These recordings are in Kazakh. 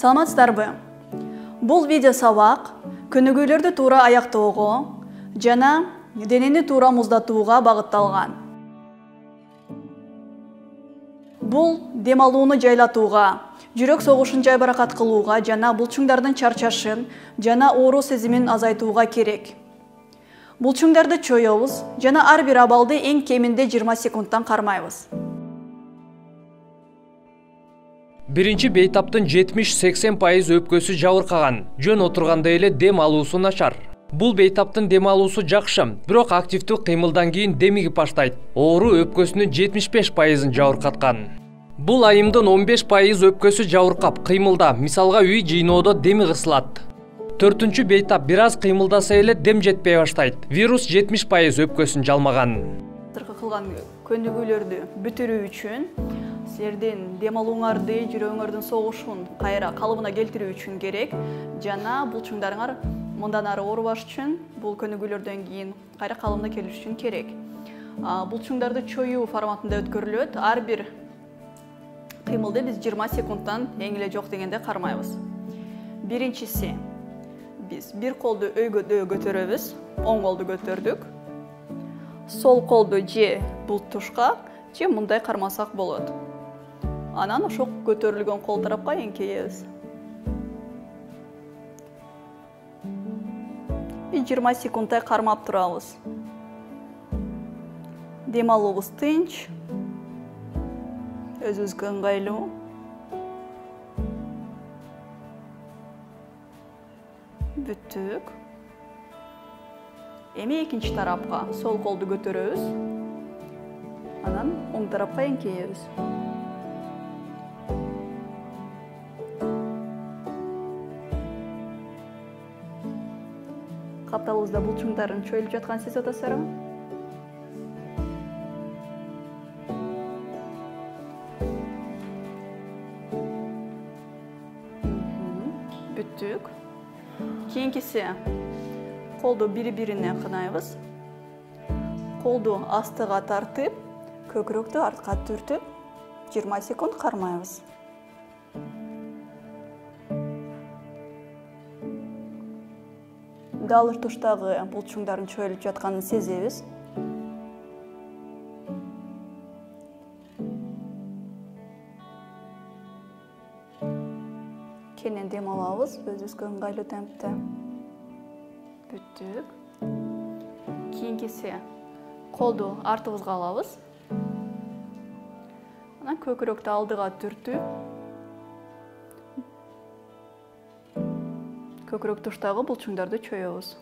саламатсыздарбы? Бул видео сабак көнүгүүлөрдү туура аяктоого жана денени туура муздатууга багытталган. Бул дем алууну жайлатууга жүрөк согушун жайбаракат кылууга жана булчуңдардын чарчашын жана оору сезимин азайтууга керек. Булчуңдарды чоебуз жана ар бир абалды эң кеминде 20 секундтан кармайбыз жетимиш сексен пайыз өпкөсү жабыркаган жөн отурганда эле дем алуусу начар бул бейтаптын дем активдүү кыймылдан кийин демигип баштайт оору өпкөсүнүн жетимиш беш пайызын жабыркаткан бул айымдын он беш пайыз өпкөсү жабыркап кыймылда мисалга үй жыйноодо деми кысылат төртүнчү бейтап бир аз кыймылдаса эле дем жетпей вирус жетимиш пайыз өпкөсүн жалмаган азыркы кылган көнүгүүлөрдү бүтүрүү үчүн силердин дем алууңарды жүрөгүңөрдүн согушун кайра калыбына келтирүү үчүн керек. Жана булчуңдарыңар мындан ары оорубаш үчүн бул көнүгүүлөрдөн кийин кайра калыбына келиш үчүн керек. Булчуңдарды чоюу форматында өткөрүлөт. Ар бир кыймылды биз жыйырма секундтан эң эле жок дегенде кармайбыз. Биринчиси биз бир колду өйгөдө көтөрөбүз оң колду көтөрдүк. Сол колду же бул тушка же мындай кармасак болот. Анан ошол көтөрүлгөн кол тарапка эңкейебиз жыйырма секунддай кармап турабыз. Дем алуубуз тынч. Өзүбүзгө ыңгайлуу. Бүттүк. Эми экинчи тарапка. Сол колду көтөрөбүз. Анан оң тарапка эңкейебиз капталыбызда булчуңдарын чоюлуп жатканын сезип атасыздарбы бүттүк. Кийинкиси колду бири бирине кынайбыз. Колду астыга тартып көкүрөктү артка түртүп жыйырма секунд кармайбыз далыр туштагы булчуңдардын чоюлуп жатканын сезебиз. Кенен дем алабыз өзүбүзгө ыңгайлуу темпте бүттүк. Кийинкиси колду артыбызга алабыз. Анан көкүрөктү алдыга түртүп көкүрөк туштагы булчуңдарды чоебуз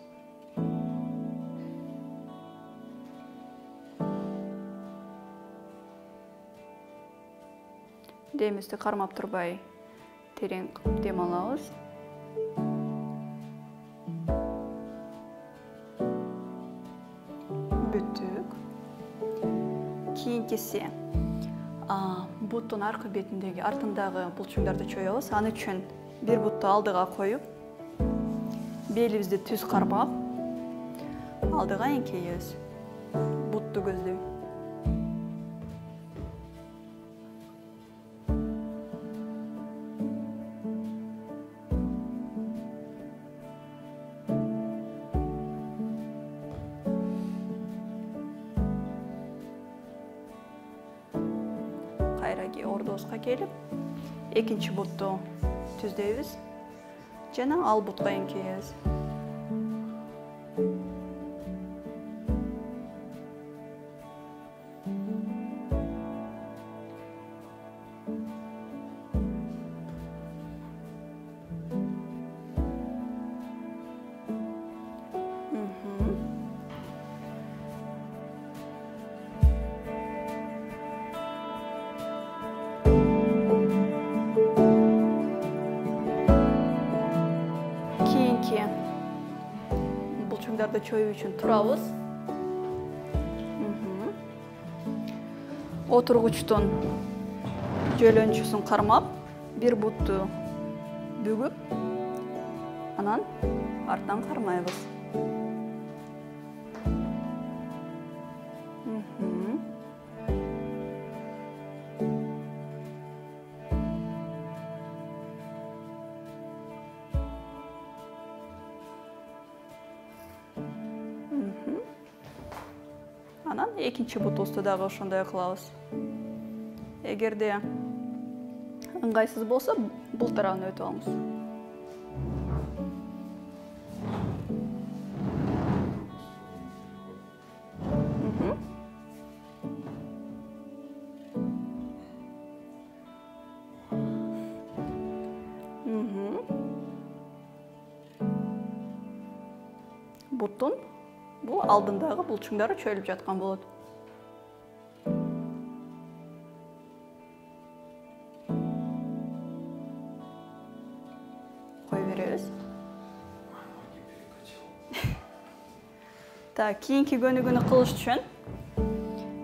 демибизди кармап турбай терең дем алабыз бүттүк кийинкиси буттун аркы бетиндеги артындагы булчуңдарды чоебуз ал үчүн бир бутту алдыга коюп белибизди түз кармап алдыга эңкейебиз бутту көздөй кайра ордубузга келип экинчи бутту түздөйбүз. Жана ал бутка эңкейебиз булчуңдарды чоюу үчүн турабыз отургучтун жөлөнчүсүн кармап бир бутту бүгүп анан арттан кармайбыз анан экинчи бутубузду дагы ошондой кылабыз эгерде ыңгайсыз болсо бул тарабына өтүп алыңыз буттун бул алдындагы булчуңдары чөйүлүп жаткан болот кое беребиз так кийинки көнүгүүнү кылыш үчүн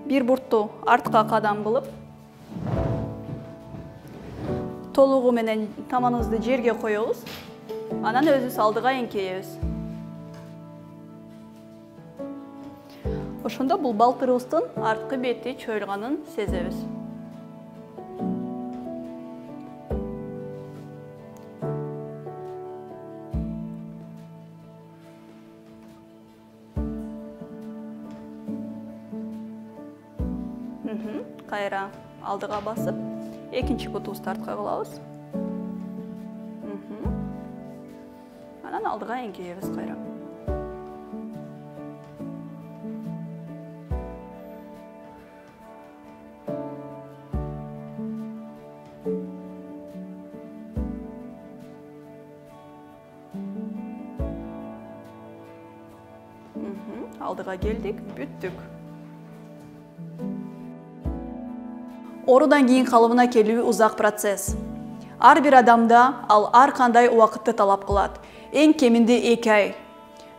бир буртту артка кадам кылып толугу менен таманыбызды жерге коебуз анан өзүбүз алдыга эңкейебиз ошондо бул балтырыбыздын арткы бети чоюлганын сезебиз. Кайра алдыга басып экинчи бутубузду артка кылабыз. Анан алдыга эңкейебиз кайра. Алдыга келдик бүттүк. Оорудан кийин калыбына келүү узак процесс. Ар бир адамда ал ар кандай убакытты талап кылат? Эң кеминде эки ай.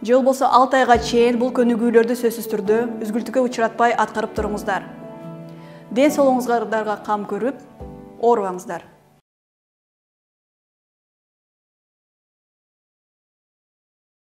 Же болбосо алты айга чейин бул көнүгүүлөрдү сөзсүз түрдө үзгүлтүүгө учуратпай аткарып туруңуздар. Ден соолугуңуздарга кам көрүп оорубаңыздар